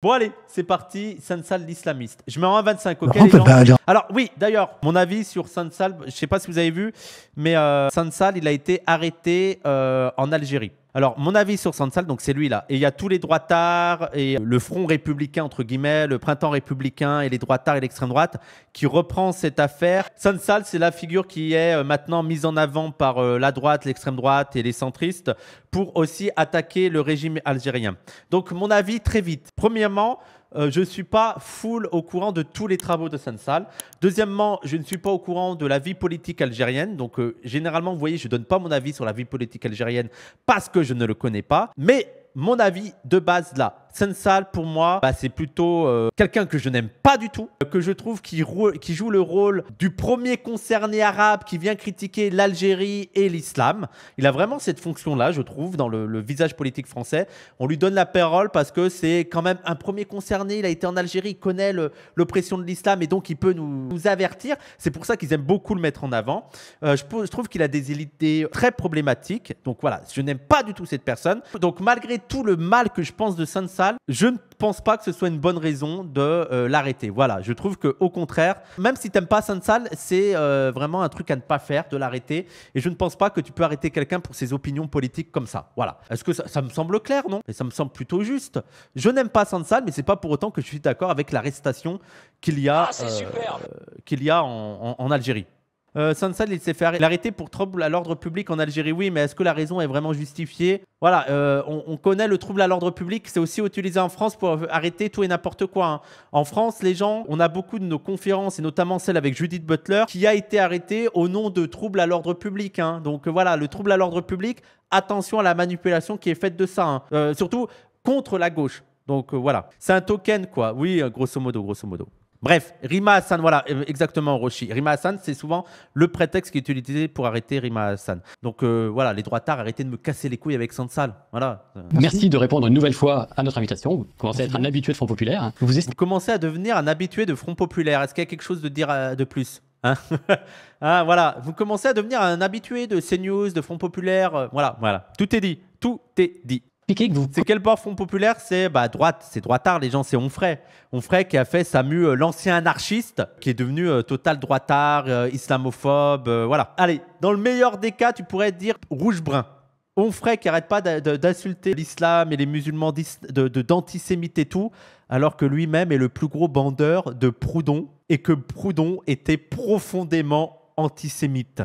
Bon allez, c'est parti, Sansal l'islamiste. Je mets en 1,25, ok On les peut gens pas dire- Alors oui, d'ailleurs, mon avis sur Sansal, je sais pas si vous avez vu, mais euh, Sansal, il a été arrêté euh, en Algérie. Alors mon avis sur Sansal, donc c'est lui là. Et il y a tous les droitards et le front républicain, entre guillemets, le printemps républicain et les droitards et l'extrême droite qui reprend cette affaire. Sansal, c'est la figure qui est euh, maintenant mise en avant par euh, la droite, l'extrême droite et les centristes pour aussi attaquer le régime algérien. Donc mon avis très vite. Premièrement, euh, je ne suis pas full au courant de tous les travaux de Sansal. Deuxièmement, je ne suis pas au courant de la vie politique algérienne. Donc, euh, généralement, vous voyez, je ne donne pas mon avis sur la vie politique algérienne parce que je ne le connais pas. Mais mon avis de base là, Sansal, pour moi, bah, c'est plutôt euh, quelqu'un que je n'aime pas du tout, que je trouve qui, joue le rôle du premier concerné arabe qui vient critiquer l'Algérie et l'islam. Il a vraiment cette fonction-là, je trouve, dans le, visage politique français. On lui donne la parole parce que c'est quand même un premier concerné. Il a été en Algérie, il connaît l'oppression de l'islam et donc il peut nous, avertir. C'est pour ça qu'ils aiment beaucoup le mettre en avant. Euh, je, trouve qu'il a des idées très problématiques. Donc voilà, je n'aime pas du tout cette personne. Donc malgré tout le mal que je pense de Je ne pense pas que ce soit une bonne raison de euh, l'arrêter. Voilà, je trouve que au contraire, même si t'aimes pas Sansal, c'est euh, vraiment un truc à ne pas faire de l'arrêter. Et je ne pense pas que tu peux arrêter quelqu'un pour ses opinions politiques comme ça. Voilà. Est-ce que ça, ça me semble clair, non? Et ça me semble plutôt juste. Je n'aime pas Sansal, mais c'est pas pour autant que je suis d'accord avec l'arrestation qu'il y a, euh, qu'il y a en, en- en Algérie. Euh, Sansal, il s'est fait arrêter- pour trouble à l'ordre public en Algérie, oui, mais est-ce que la raison est vraiment justifiée? Voilà, euh, on, on connaît le trouble à l'ordre public, c'est aussi utilisé en France pour arrêter tout et n'importe quoi. hein. En France, les gens, on a beaucoup de nos conférences, et notamment celle avec Judith Butler, qui a été arrêtée au nom de trouble à l'ordre public. hein. Donc euh, voilà, le trouble à l'ordre public, attention à la manipulation qui est faite de ça. hein. Euh, surtout contre la gauche. Donc voilà, c'est un token, quoi. Oui, grosso modo, grosso modo. Bref, Rima Hassan, voilà, euh, exactement, Roshi. Rima Hassan, c'est souvent le prétexte qui est utilisé pour arrêter Rima Hassan. Donc euh, voilà, les droitards, arrêtez de me casser les couilles avec Sansal. Voilà. Euh, Merci. de répondre une nouvelle fois à notre invitation. Vous commencez à être un habitué de Front Populaire. Vous commencez à devenir un habitué de Front Populaire. Est-ce qu'il y a quelque chose de dire de plus Hein? Hein, Voilà, vous commencez à devenir un habitué de CNews, de Front Populaire. euh, voilà, voilà. Tout est dit. Tout est dit. C'est quel Front Populaire? C'est bah, droite, c'est droitard, les gens, c'est Onfray. Onfray qui a fait Samu, euh, l'ancien anarchiste, qui est devenu euh, total droitard, euh, islamophobe, voilà. Allez, dans le meilleur des cas, tu pourrais dire rouge-brun. Onfray qui arrête pas d'insulter l'islam et les musulmans d'is- de- d'antisémites et tout, alors que lui-même est le plus gros bandeur de Proudhon et que Proudhon était profondément antisémite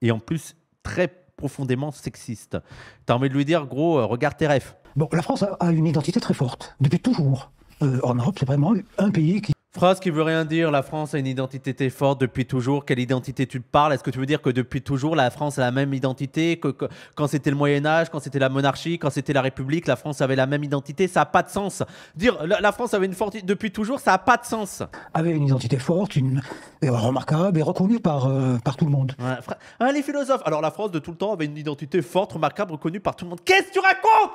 et en plus très profondément sexiste. T'as envie de lui dire, gros, euh, regarde tes refs. Bon, la France a, a une identité très forte, depuis toujours. Euh, en Europe, c'est vraiment un pays qui Phrase qui veut rien dire, la France a une identité forte depuis toujours. Quelle identité tu parles? Est-ce que tu veux dire que depuis toujours la France a la même identité que, que- quand c'était le Moyen Âge, quand c'était la monarchie, quand c'était la République, la France avait la même identité? Ça n'a pas de sens. Dire la, la France avait une forte depuis toujours, ça n'a pas de sens. avait une identité forte, une, remarquable et reconnue par, euh, par tout le monde. Ouais, fra- hein, les philosophes? Alors la France de tout le temps avait une identité forte, remarquable, reconnue par tout le monde. Qu'est-ce que tu racontes?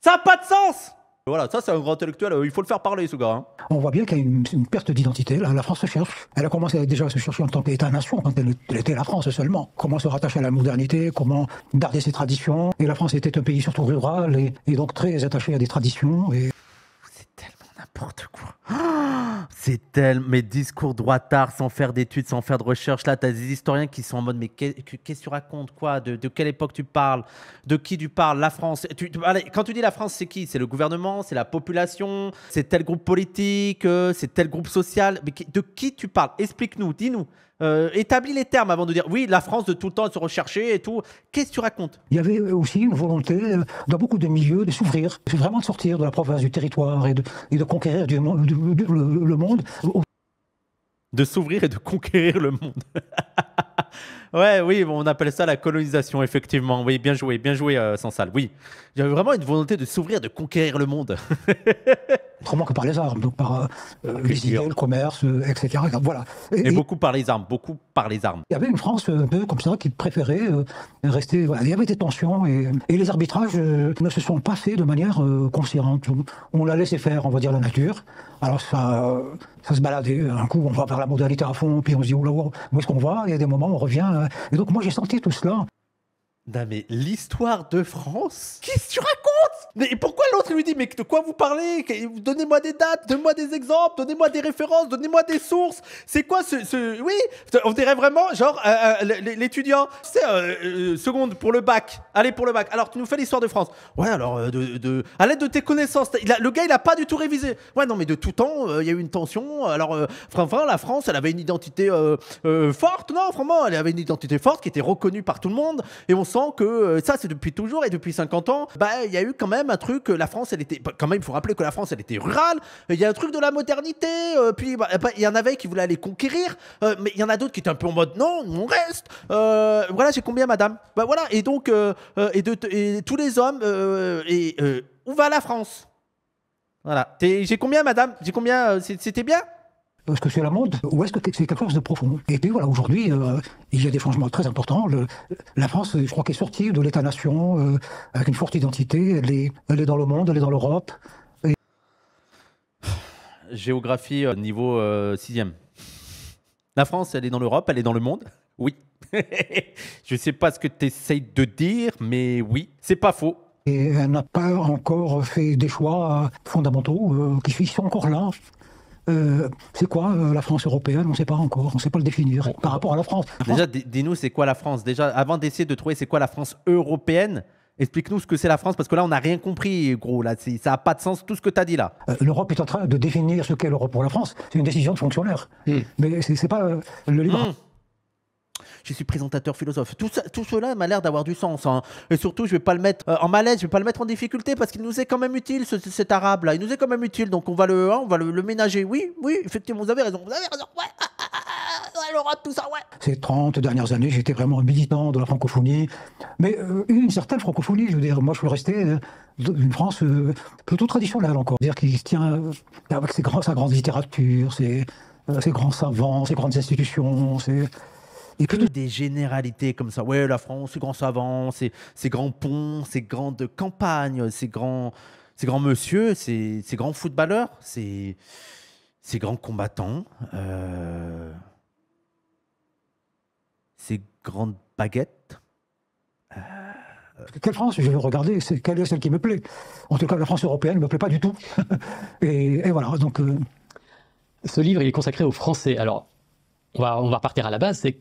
Ça n'a pas de sens. Voilà, ça c'est un grand intellectuel. euh, Il faut le faire parler, ce gars. hein. On voit bien qu'il y a une, perte d'identité. La, France se cherche. Elle a commencé déjà à se chercher en tant qu'État-nation quand elle, était la France seulement. Comment se rattacher à la modernité, comment garder ses traditions. Et la France était un pays surtout rural et, donc très attaché à des traditions. N'importe quoi. C'est tellement mes discours droitards sans faire d'études, sans faire de recherche. Là, tu as des historiens qui sont en mode mais qu'est- qu'est-ce que tu racontes quoi? De, quelle époque tu parles? De qui tu parles? La France. Tu- allez, quand tu dis la France, c'est qui? C'est le gouvernement? C'est la population? C'est tel groupe politique? Euh, C'est tel groupe social? Mais de qui tu parles? Explique-nous, dis-nous. Euh, établis les termes avant de dire oui, la France de tout le temps se rechercher et tout. Qu'est-ce que tu racontes? Il y avait aussi une volonté euh, dans beaucoup de milieux de s'ouvrir, vraiment de sortir de la province du territoire et de, et de conquérir du monde- du- du- le, le monde de s'ouvrir et de conquérir le monde. ouais, oui, on appelle ça la colonisation, effectivement. Oui, bien joué, bien joué, euh, Sansal. Oui, j'avais vraiment une volonté de s'ouvrir, de conquérir le monde. autrement que par les armes, donc par euh, euh, les idées, le commerce, euh, etc. Voilà. Et- Et et- beaucoup par les armes, beaucoup par les armes. Il y avait une France un peu comme ça qui préférait rester. voilà. Il y avait des tensions et, et les arbitrages ne se sont pas faits de manière consciente. On l'a laissé faire, on va dire, la nature. Alors ça, ça se baladait. Un coup, on va vers la modernité à fond, puis on se dit, où est-ce qu'on va? Il y a des moments on revient. euh. Et donc, moi, j'ai senti tout cela. Non, mais l'histoire de France Qu'est-ce que tu racontes? Mais pourquoi l'autre lui dit mais de quoi vous parlez? Donnez-moi des dates, donnez-moi des exemples, donnez-moi des références, donnez-moi des sources. C'est quoi ce, ce, Oui, on dirait vraiment genre euh, euh, l'étudiant, c'est euh, seconde pour le bac. Allez pour le bac. Alors tu nous fais l'histoire de France. Ouais, alors de, de à l'aide de tes connaissances, le gars il a pas du tout révisé. Ouais, non mais de tout temps il y a eu une tension. Alors enfin la France, elle avait une identité forte, non Vraiment, elle avait une identité forte qui était reconnue par tout le monde. Et on que ça c'est depuis toujours et depuis 50 ans. Bah il y a eu quand même un truc, la France, elle était, quand même, il faut rappeler que la France, elle était rurale. Il y a un truc de la modernité. Euh, puis bah, bah, il y en avait qui voulaient aller conquérir, euh, mais il y en a d'autres qui étaient un peu en mode non, on reste. Euh, voilà, j'ai combien, madame? Bah voilà. Et donc, et, de, tous les hommes, et où va la France? Voilà. J'ai combien, madame? J'ai combien C'était bien? Est-ce que c'est la mode ou est-ce que c'est quelque chose de profond Et puis voilà, aujourd'hui, euh, il y a des changements très importants. la France, je crois qu'elle est sortie de l'État-nation euh, avec une forte identité. Elle est, elle est dans le monde, elle est dans l'Europe. Géographie euh, niveau 6e. La France, elle est dans l'Europe, elle est dans le monde. Oui. je ne sais pas ce que tu essayes de dire, mais oui, c'est pas faux. Et elle n'a pas encore fait des choix fondamentaux qui sont encore là. Euh, c'est quoi euh, la France européenne? On ne sait pas encore, on ne sait pas le définir par rapport à la France. Déjà, dis-nous, c'est quoi la France? Déjà, avant d'essayer de trouver c'est quoi la France européenne, Explique-nous ce que c'est la France, parce que là, on n'a rien compris, gros. Là, ça n'a pas de sens, tout ce que tu as dit là. Euh, L'Europe est en train de définir ce qu'est l'Europe pour la France. C'est une décision de fonctionnaire. Hmm. Mais ce n'est pas le libre. Hmm je suis présentateur philosophe. Tout, ça, tout cela m'a l'air d'avoir du sens. Hein. Et surtout, je vais pas le mettre euh, en malaise, je vais pas le mettre en difficulté parce qu'il nous est quand même utile, cet arabe-là. Il nous est quand même utile, donc on va le, hein, on va le, ménager. Oui, oui, effectivement, vous avez raison. Vous avez raison. Ouais, ah, ah, ah, l'Europe, tout ça, ouais. Ces 30 dernières années, j'étais vraiment militant de la francophonie. Mais euh, une certaine francophonie, je veux dire, moi, je suis resté euh, d'une France plutôt traditionnelle encore. C'est-à-dire qui se tient avec sa grande littérature, ses, ses grands savants, ses grandes institutions, ses et que des généralités comme ça. Ouais, la France, ses grands savants, ses, grands ponts, ses grandes campagnes, ses grands, ces grands monsieur, ses, grands footballeurs, ses, grands combattants, euh, ces grandes baguettes. Euh, quelle France? Je veux regarder Quelle est celle qui me plaît En tout cas, la France européenne ne me plaît pas du tout. et, voilà, donc. Euh, Ce livre, il est consacré aux Français. Alors, on va, on va repartir à la base. C'est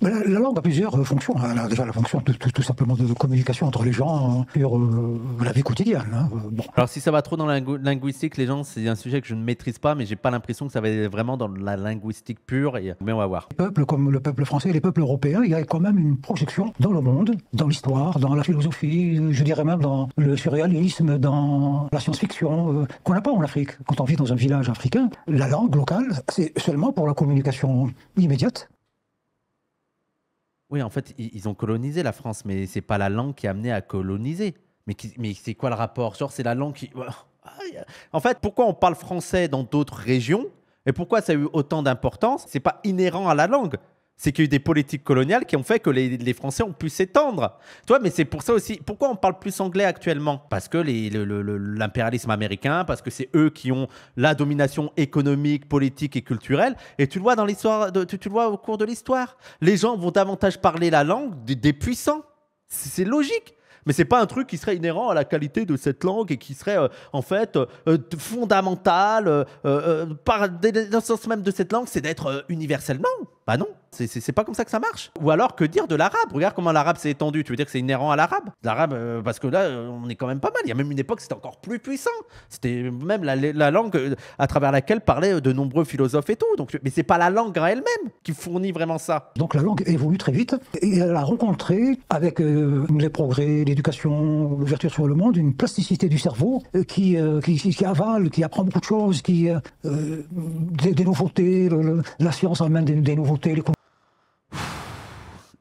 la, langue a plusieurs euh, fonctions. Elle a déjà la fonction tout, simplement de communication entre les gens sur euh, la vie quotidienne. Hein. Bon. Alors si ça va trop dans la linguistique, les gens, c'est un sujet que je ne maîtrise pas, mais j'ai pas l'impression que ça va être vraiment dans la linguistique pure. Et... Mais on va voir. Les peuples comme le peuple français, les peuples européens, il y a quand même une projection dans le monde, dans l'histoire, dans la philosophie, je dirais même dans le surréalisme, dans la science-fiction, euh, qu'on n'a pas en Afrique. Quand on vit dans un village africain, la langue locale, c'est seulement pour la communication immédiate oui, en fait, ils ont colonisé la France, mais c'est pas la langue qui a amené à coloniser. Mais, mais c'est quoi le rapport? Genre, c'est la langue qui. En fait, pourquoi on parle français dans d'autres régions? Et pourquoi ça a eu autant d'importance? C'est pas inhérent à la langue c'est qu'il y a eu des politiques coloniales qui ont fait que les, Français ont pu s'étendre. Toi, mais c'est pour ça aussi. Pourquoi on parle plus anglais actuellement? Parce que l'impérialisme américain, parce que c'est eux qui ont la domination économique, politique et culturelle. Et tu le vois dans l'histoire, tu, tu, le vois au cours de l'histoire. Les gens vont davantage parler la langue des, puissants. C'est logique mais c'est pas un truc qui serait inhérent à la qualité de cette langue et qui serait euh, en fait euh, fondamental euh, par l'essence même de cette langue, c'est d'être universellement. Bah non, c'est pas comme ça que ça marche. Ou alors que dire de l'arabe? Regarde comment l'arabe s'est étendu. Tu veux dire que c'est inhérent à l'arabe? L'arabe, euh, parce que là, euh, on est quand même pas mal. Il y a même une époque, c'était encore plus puissant. C'était même la, langue euh, à travers laquelle parlaient de nombreux philosophes et tout. Donc, mais c'est pas la langue en elle-même qui fournit vraiment ça. Donc la langue évolue très vite et elle a rencontré, avec les progrès, l'éducation, l'ouverture sur le monde, une plasticité du cerveau qui, qui, avale, qui apprend beaucoup de choses, qui des, nouveautés, la science amène des, des nouveautés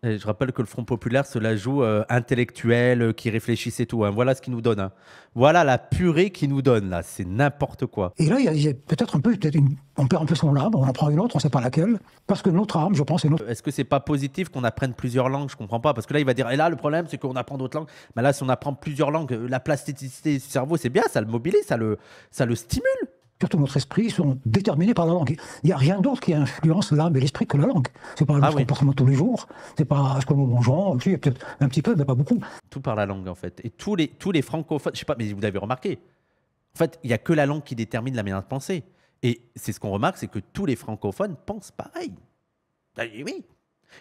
je rappelle que le Front populaire se la joue euh, intellectuel, euh, qui réfléchissait tout. Hein. Voilà ce qu'il nous donne. Hein. Voilà la purée qu'il nous donne là. C'est n'importe quoi. Et là, il y a, peut-être un peu, on perd un peu son arme, on en prend une autre, on ne sait pas laquelle, parce que notre arme, je pense, est notre. Est-ce que c'est pas positif qu'on apprenne plusieurs langues? Je comprends pas, parce que là, il va dire. Et là, le problème, c'est qu'on apprend d'autres langues. Mais là, si on apprend plusieurs langues, la plasticité du cerveau, c'est bien, ça le mobilise, ça le, ça le stimule. Surtout notre esprit, sont déterminés par la langue. Il n'y a rien d'autre qui influence l'âme et l'esprit que la langue. C'est pas Ah notre oui. comportement tous les jours, c'est pas ce que nous mangeons, peut-être un petit peu, mais pas beaucoup. Tout par la langue, en fait. Et tous les, tous les francophones, je sais pas, mais vous l'avez remarqué. En fait, il n'y a que la langue qui détermine la manière de penser. Et c'est ce qu'on remarque, c'est que tous les francophones pensent pareil. Bah oui.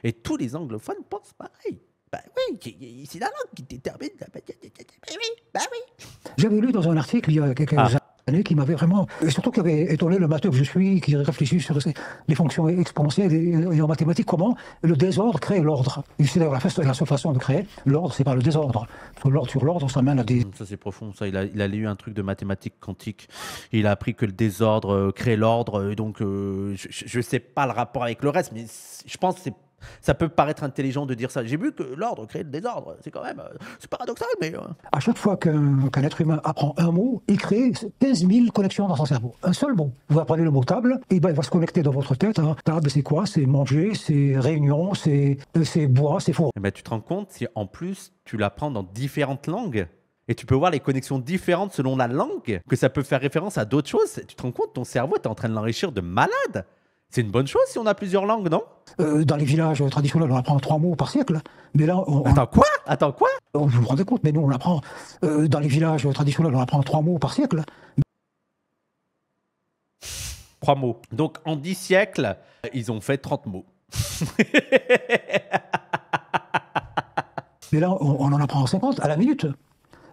Et tous les anglophones pensent pareil. Bah oui, c'est- la langue qui détermine. Bah oui, bah oui. J'avais lu dans un article il y a quelques Ah. années qui m'avait vraiment, et surtout qui avait étonné le matheux que je suis, qui réfléchit sur les fonctions exponentielles et, en mathématiques, comment le désordre crée l'ordre. C'est d'ailleurs la, seule façon de créer l'ordre, c'est par le désordre. L'ordre sur l'ordre, ça mène à des... Ça, c'est profond. Ça, il a, il lu un truc de mathématiques quantiques. Il a appris que le désordre euh, crée l'ordre. Donc, euh, je ne sais pas le rapport avec le reste, mais je pense que c'est- ça peut paraître intelligent de dire ça. J'ai vu que l'ordre crée le désordre. C'est quand même. euh, c'est paradoxal, mais. euh, À chaque fois qu'un être humain apprend un mot, il crée 15 000 connexions dans son cerveau. Un seul mot. Vous apprenez le mot table, et ben il va se connecter dans votre tête. hein. Table, c'est quoi? C'est manger, c'est réunion, c'est euh, c'est bois, c'est four. Eh ben, tu te rends compte si en plus tu l'apprends dans différentes langues et tu peux voir les connexions différentes selon la langue, que ça peut faire référence à d'autres choses. Tu te rends compte, ton cerveau, tu es en train de l'enrichir de malade. C'est une bonne chose si on a plusieurs langues, non? Euh, dans les villages traditionnels, on apprend trois mots par siècle. Mais là, on, Attends, quoi? Attends, quoi? Vous vous rendez compte, mais nous, on apprend, euh, dans les villages traditionnels, on apprend trois mots par siècle. Trois mots. Donc en dix siècles, ils ont fait 30 mots. Mais là, on, on en apprend 50 à la minute.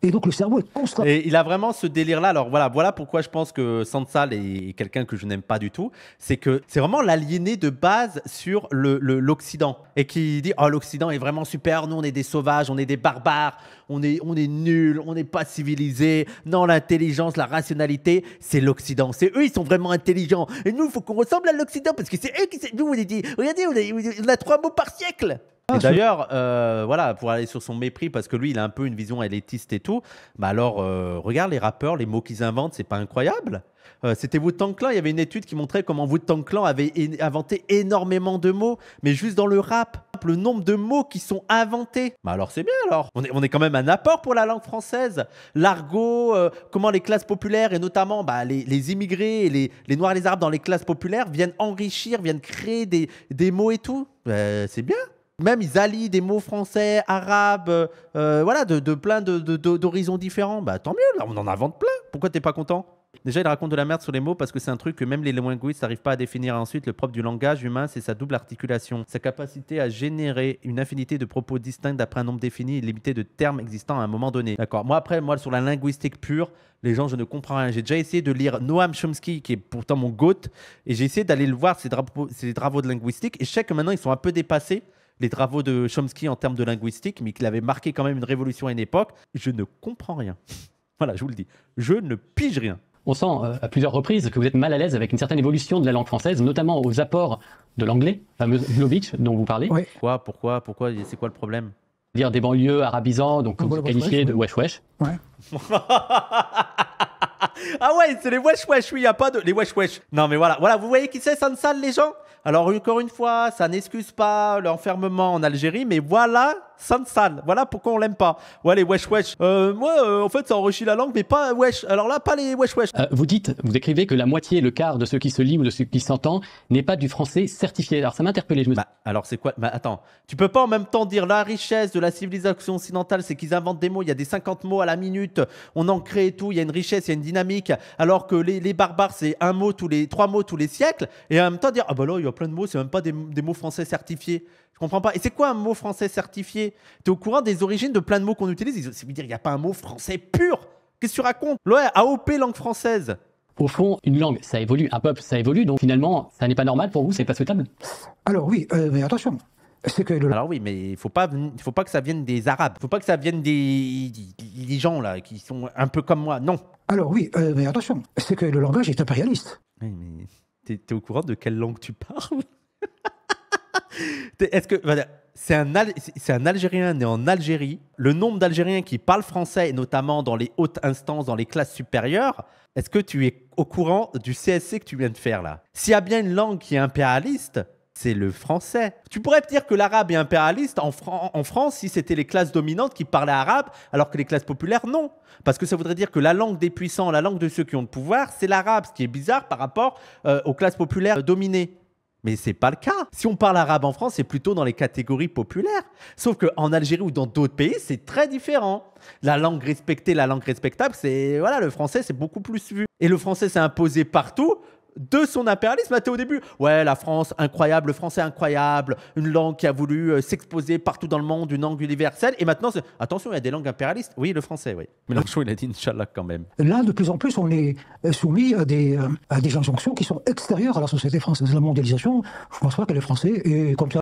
Et donc, le cerveau est constamment. Et il a vraiment ce délire-là. Alors voilà, voilà pourquoi je pense que Sansal est quelqu'un que je n'aime pas du tout. C'est que c'est vraiment l'aliéné de base sur l'Occident. et qui dit Oh, l'Occident est vraiment super. Nous, on est des sauvages, on est des barbares, on est, on est nuls, on n'est pas civilisés. Non, l'intelligence, la rationalité, c'est l'Occident. C'est eux, ils sont vraiment intelligents. Et nous, il faut qu'on ressemble à l'Occident parce que c'est eux qui. Nous, on est dit Regardez, on on a trois mots par siècle. Ah, Et d'ailleurs, euh, voilà, pour aller sur son mépris, parce que lui, il a un peu une vision élitiste et tout. Bah alors, euh, regarde les rappeurs, les mots qu'ils inventent, c'est pas incroyable. Euh, C'était Wu-Tang Clan. Il y avait une étude qui montrait comment Wu-Tang Clan avait inventé énormément de mots, mais juste dans le rap, le nombre de mots qui sont inventés. Bah alors c'est bien alors. On est, on est quand même un apport pour la langue française. L'argot, euh, comment les classes populaires et notamment bah, les, les immigrés et les, les noirs et les arabes dans les classes populaires viennent enrichir, viennent créer des, des mots et tout. Euh, c'est bien. Même ils allient des mots français, arabes, euh, euh, voilà, de, plein d'horizons différents. Bah tant mieux, là, on en invente plein. Pourquoi t'es pas content? Déjà, il raconte de la merde sur les mots parce que c'est un truc que même les linguistes n'arrivent pas à définir. Ensuite, le propre du langage humain, c'est sa double articulation, sa capacité à générer une infinité de propos distincts d'après un nombre défini et limité de termes existants à un moment donné. D'accord. Moi, après, moi, sur la linguistique pure, les gens, je ne comprends rien. J'ai déjà essayé de lire Noam Chomsky, qui est pourtant mon goth, et j'ai essayé d'aller le voir, ses, ses travaux de linguistique, et je sais que maintenant, ils sont un peu dépassés les travaux de Chomsky en termes de linguistique, mais qu'il avait marqué quand même une révolution à une époque. Je ne comprends rien. Voilà, je vous le dis. Je ne pige rien. On sent euh, à plusieurs reprises que vous êtes mal à l'aise avec une certaine évolution de la langue française, notamment aux apports de l'anglais, fameux Lovitch dont vous parlez, Oui. Quoi Pourquoi Pourquoi C'est quoi le problème? Dire des banlieues arabisants, donc vous de wesh wesh. Ouais. ah ouais, c'est les wesh wesh, oui, il n'y a pas de. Les wesh wesh. Non, mais voilà, voilà, vous voyez qui c'est, Sansal, les gens? Alors, encore une fois, ça n'excuse pas l'enfermement en Algérie, mais voilà Sansal. Voilà pourquoi on l'aime pas. Ouais, les wesh wesh. Euh, moi, euh, en fait, ça enrichit la langue, mais pas wesh. Alors là, pas les wesh wesh. Euh, vous dites, vous écrivez que la moitié, le quart de ce qui se lit ou de ce qui s'entend n'est pas du français certifié. Alors ça m'a interpellé. Je me Bah, alors c'est quoi? Bah attends, tu peux pas en même temps dire la richesse de la civilisation occidentale, c'est qu'ils inventent des mots, il y a des 50 mots à la minute, on en crée et tout, il y a une richesse, il y a une dynamique, alors que les, les barbares c'est un mot tous les trois mots tous les siècles, et en même temps dire ah bah là il y a plein de mots, c'est même pas des, des mots français certifiés. Je comprends pas. Et c'est quoi un mot français certifié? Tu es au courant des origines de plein de mots qu'on utilise? Ça veut dire il n'y a pas un mot français pur. Qu'est-ce que tu racontes? Ouais, AOP langue française. Au fond, une langue, ça évolue, un peuple, ça évolue, donc finalement, ça n'est pas normal pour vous, c'est pas souhaitable? Alors oui, euh, mais attention, c'est que le Alors oui, mais il faut pas, faut pas que ça vienne des Arabes. Il faut pas que ça vienne des, des, des gens là qui sont un peu comme moi. Non. Alors oui, euh, mais attention, c'est que le langage est impérialiste. Oui, mais t'es es au courant de quelle langue tu parles? Est-ce que c'est un, c'est un Algérien né en Algérie Le nombre d'Algériens qui parlent français, notamment dans les hautes instances, dans les classes supérieures, est-ce que tu es au courant du CSC que tu viens de faire là? S'il y a bien une langue qui est impérialiste, c'est le français. Tu pourrais dire que l'arabe est impérialiste en, en France si c'était les classes dominantes qui parlaient arabe, alors que les classes populaires, non. Parce que ça voudrait dire que la langue des puissants, la langue de ceux qui ont le pouvoir, c'est l'arabe, ce qui est bizarre par rapport euh, aux classes populaires dominées. Mais c'est pas le cas. Si on parle arabe en France, c'est plutôt dans les catégories populaires. Sauf qu'en Algérie ou dans d'autres pays, c'est très différent. La langue respectée, la langue respectable, c'est voilà, le français, c'est beaucoup plus vu. Et le français s'est imposé partout de son impérialisme. Là, au début, ouais, la France, incroyable, le français incroyable, une langue qui a voulu euh, s'exposer partout dans le monde, une langue universelle. Et maintenant, attention, il y a des langues impérialistes. Oui, le français, oui. Mais Mélenchon, il a dit Inch'Allah quand même. Là, de plus en plus, on est euh, soumis à des, euh, à des injonctions qui sont extérieures à la société française. La mondialisation, je pense pas que les Français, et comme ça,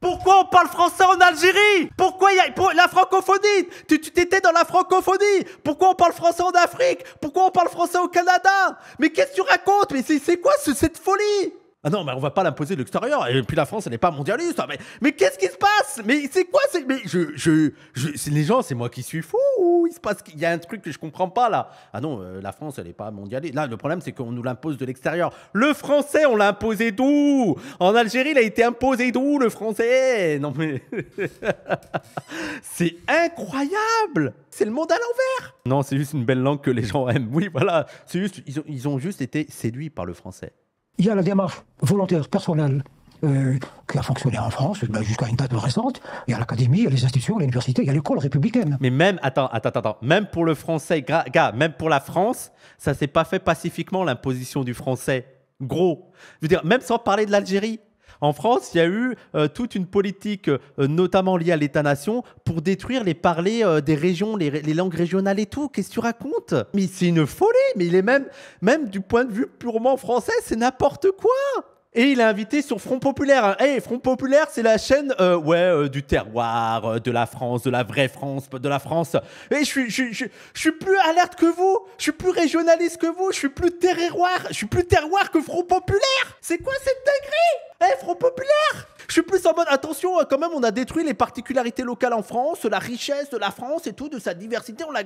pourquoi on parle français en Algérie? Pourquoi il y a la francophonie? Tu t'étais dans la francophonie. Pourquoi on parle français en Afrique? Pourquoi on parle français au Canada? Mais qu'est-ce que tu racontes? Mais c'est quoi cette folie? Ah non, mais on va pas l'imposer de l'extérieur. Et puis la France, elle n'est pas mondialiste. Mais, mais qu'est-ce qui se passe? Mais c'est quoi Mais je, je, je les gens, c'est moi qui suis fou ou il se passe qu'il y a un truc que je comprends pas là Ah non, euh, la France, elle n'est pas mondialiste. Là, le problème, c'est qu'on nous l'impose de l'extérieur. Le français, on l'a imposé d'où? En Algérie, il a été imposé d'où le français? Non mais c'est incroyable. C'est le monde à l'envers. Non, c'est juste une belle langue que les gens aiment. Oui, voilà. C'est juste, ils ont juste été séduits par le français. Il y a la démarche volontaire personnelle euh, qui a fonctionné en France ben, jusqu'à une date récente. Il y a l'académie, il y a les institutions, l'université, il y a l'école républicaine. Mais même, attends, attends, attends, même pour le français, gars, même pour la France, ça s'est pas fait pacifiquement l'imposition du français. Gros. Je veux dire, même sans parler de l'Algérie. En France, il y a eu euh, toute une politique, euh, notamment liée à l'État-nation, pour détruire les parlers des régions, les, langues régionales et tout. Qu'est-ce que tu racontes? Mais c'est une folie. Mais il est même du point de vue purement français, c'est n'importe quoi. Et il a invité sur Front Populaire. Hey, Front Populaire, c'est la chaîne euh, ouais, euh, du terroir, euh, de la France, de la vraie France, de la France. Et je suis, je, je, suis plus alerte que vous. Je suis plus régionaliste que vous. Je suis plus terroir. Je suis plus terroir que Front Populaire. C'est quoi cette dinguerie? Hey, Front Populaire je suis plus en mode attention, quand même, on a détruit les particularités locales en France, la richesse de la France et tout, de sa diversité. On l'a...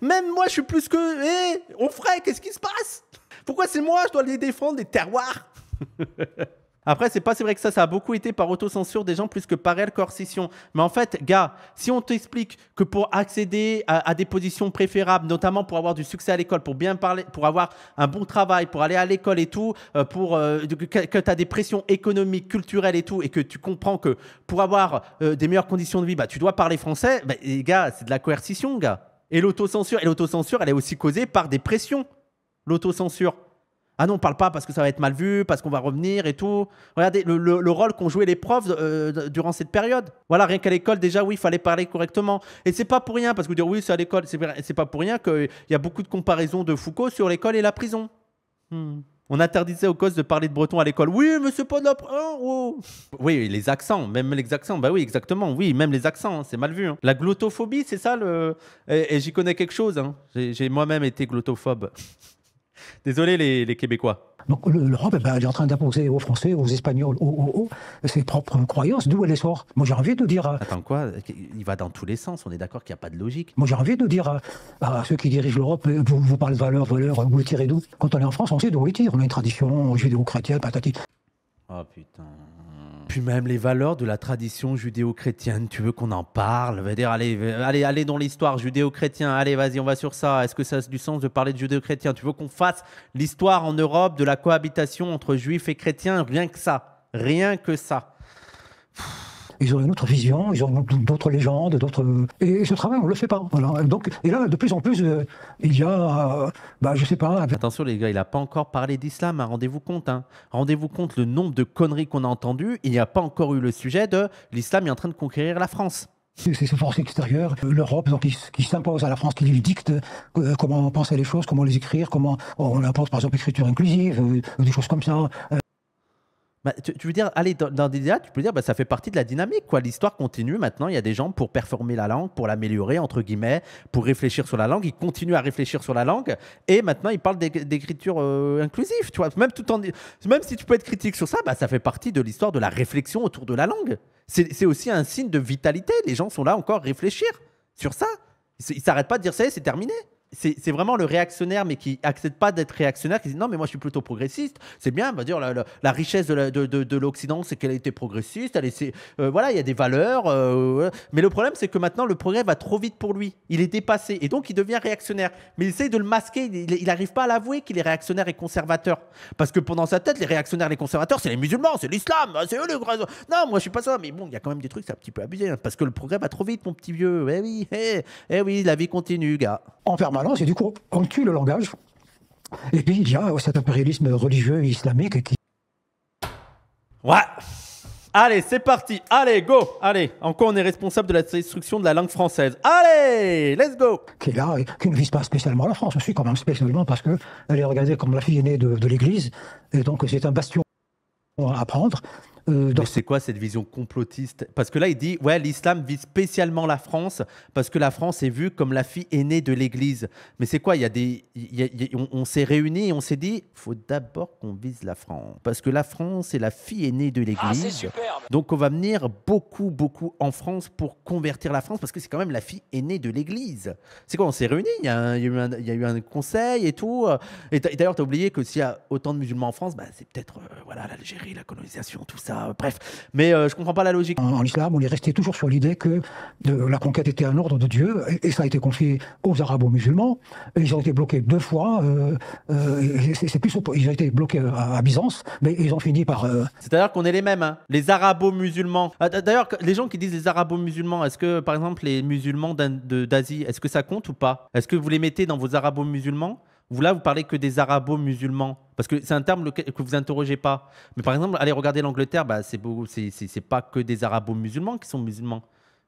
Même moi, je suis plus que. Hé, on ferait, qu'est-ce qui se passe? Pourquoi c'est moi, je dois les défendre, les terroirs? Après, c'est pas c'est vrai que ça, ça a beaucoup été par autocensure des gens plus que par réelle coercition. Mais en fait, gars, si on t'explique que pour accéder à, des positions préférables, notamment pour avoir du succès à l'école, pour bien parler, pour avoir un bon travail, pour aller à l'école et tout, euh, pour euh, que, tu as des pressions économiques, culturelles et tout, et que tu comprends que pour avoir euh, des meilleures conditions de vie, bah, tu dois parler français, bah, gars, c'est de la coercition, gars. Et l'autocensure, elle est aussi causée par des pressions. L'autocensure. Ah non, on parle pas parce que ça va être mal vu, parce qu'on va revenir et tout. Regardez le, rôle qu'ont joué les profs euh, durant cette période. Voilà, rien qu'à l'école, déjà, oui, il fallait parler correctement. Et c'est pas pour rien, parce que vous dire oui, c'est à l'école, c'est pas pour rien qu'il y a beaucoup de comparaisons de Foucault sur l'école et la prison. Hmm. On interdisait aux causes de parler de breton à l'école. Oui, mais c'est pas de la... Oh, oh. Oui, les accents, même les accents. Bah oui, exactement. Oui, même les accents, hein, c'est mal vu. Hein. La glottophobie, c'est ça le... Et, j'y connais quelque chose. Hein. J'ai moi-même été glottophobe. Désolé les, Québécois. Donc l'Europe eh ben, est en train d'imposer aux Français, aux Espagnols, aux, ses propres croyances, d'où elle sort. Moi j'ai envie de dire... Attends quoi? Il va dans tous les sens, on est d'accord qu'il n'y a pas de logique. Moi j'ai envie de dire à, ceux qui dirigent l'Europe, euh, vous, vous parlez de valeurs, valeurs, vous les tirez d'où? Quand on est en France, on sait d'où les tire. On a une tradition judéo-chrétienne, patati. Oh putain... Puis même les valeurs de la tradition judéo-chrétienne, tu veux qu'on en parle? Va dire, allez, allez, allez dans l'histoire judéo-chrétien. Allez, vas-y, on va sur ça. Est-ce que ça a du sens de parler de judéo-chrétien? Tu veux qu'on fasse l'histoire en Europe de la cohabitation entre juifs et chrétiens? Rien que ça. Rien que ça ils ont une autre vision, ils ont d'autres légendes, d'autres. Et ce travail, on le fait pas. Voilà. Donc, et là, de plus en plus, euh, il y a, euh, bah, je sais pas. Attention les gars, il n'a pas encore parlé d'islam. Hein. Rendez-vous compte. Hein. Rendez-vous compte le nombre de conneries qu'on a entendues. Il n'y a pas encore eu le sujet de l'islam est en train de conquérir la France. C'est ces forces extérieures, l'Europe, donc qui, qui s'impose à la France, qui lui dicte euh, comment penser les choses, comment les écrire, comment on impose par exemple l'écriture inclusive, des choses comme ça. Bah, tu, veux dire, allez, dans, des idées, tu peux dire, bah, ça fait partie de la dynamique. quoi. L'histoire continue. Maintenant, il y a des gens pour performer la langue, pour l'améliorer, entre guillemets, pour réfléchir sur la langue. Ils continuent à réfléchir sur la langue. Et maintenant, ils parlent d'écriture euh, inclusive. Tu vois. Même, tout en, même si tu peux être critique sur ça, bah, ça fait partie de l'histoire de la réflexion autour de la langue. C'est aussi un signe de vitalité. Les gens sont là encore réfléchir sur ça. Ils ne s'arrêtent pas de dire ça, c'est terminé. C'est vraiment le réactionnaire, mais qui accepte pas d'être réactionnaire, qui dit non, mais moi je suis plutôt progressiste. C'est bien, on va dire la, richesse de l'Occident, c'est qu'elle a été progressiste. Euh, voilà, il y a des valeurs. Euh, mais le problème, c'est que maintenant le progrès va trop vite pour lui. Il est dépassé et donc il devient réactionnaire. Mais il essaye de le masquer. Il n'arrive pas à l'avouer qu'il est réactionnaire et conservateur. Parce que pendant sa tête, les réactionnaires et les conservateurs, c'est les musulmans, c'est l'islam, c'est eux les grands. Non, moi je suis pas ça. Mais bon, il y a quand même des trucs, c'est un petit peu abusé. Hein, parce que le progrès va trop vite, mon petit vieux. Eh oui, eh, eh oui, la vie continue, gars. En permanence, et du coup, on tue le langage. Et puis, il y a cet impérialisme religieux islamique qui. Ouais! Allez, c'est parti. Allez, go. Allez, encore on est responsable de la destruction de la langue française? Allez, let's go. Qui est là, et qui ne vise pas spécialement la France aussi, quand même spécialement parce qu'elle est regardée comme la fille aînée de, de l'Église, et donc c'est un bastion à prendre. Euh, Mais c'est quoi cette vision complotiste? Parce que là, il dit, ouais, l'islam vise spécialement la France parce que la France est vue comme la fille aînée de l'Église. Mais c'est quoi? Il y a des, on, s'est réunis et on s'est dit, faut d'abord qu'on vise la France parce que la France est la fille aînée de ah, l'Église. Donc on va venir beaucoup, beaucoup en France pour convertir la France parce que c'est quand même la fille aînée de l'Église. C'est quoi? On s'est réunis? Il y, a eu un, conseil et tout. Et d'ailleurs, tu as oublié que s'il y a autant de musulmans en France, bah, c'est peut-être euh, voilà l'Algérie, la colonisation, tout ça bref. Mais euh, je comprends pas la logique. En, islam, on est resté toujours sur l'idée que la conquête était un ordre de Dieu, et, ça a été confié aux arabo-musulmans. Ils ont été bloqués deux fois. Euh, euh, c'est plus, ils ont été bloqués à, Byzance, mais ils ont fini par. C'est-à-dire qu'on est les mêmes, hein. les arabo-musulmans. Ah, d'ailleurs, les gens qui disent les arabo-musulmans, est-ce que, par exemple, les musulmans d'Asie, est-ce que ça compte ou pas? Est-ce que vous les mettez dans vos arabo-musulmans? Vous là, vous parlez que des arabo-musulmans Parce que c'est un terme que vous interrogez pas. Mais par exemple, allez regarder l'Angleterre, bah, c'est pas que des arabo-musulmans qui sont musulmans.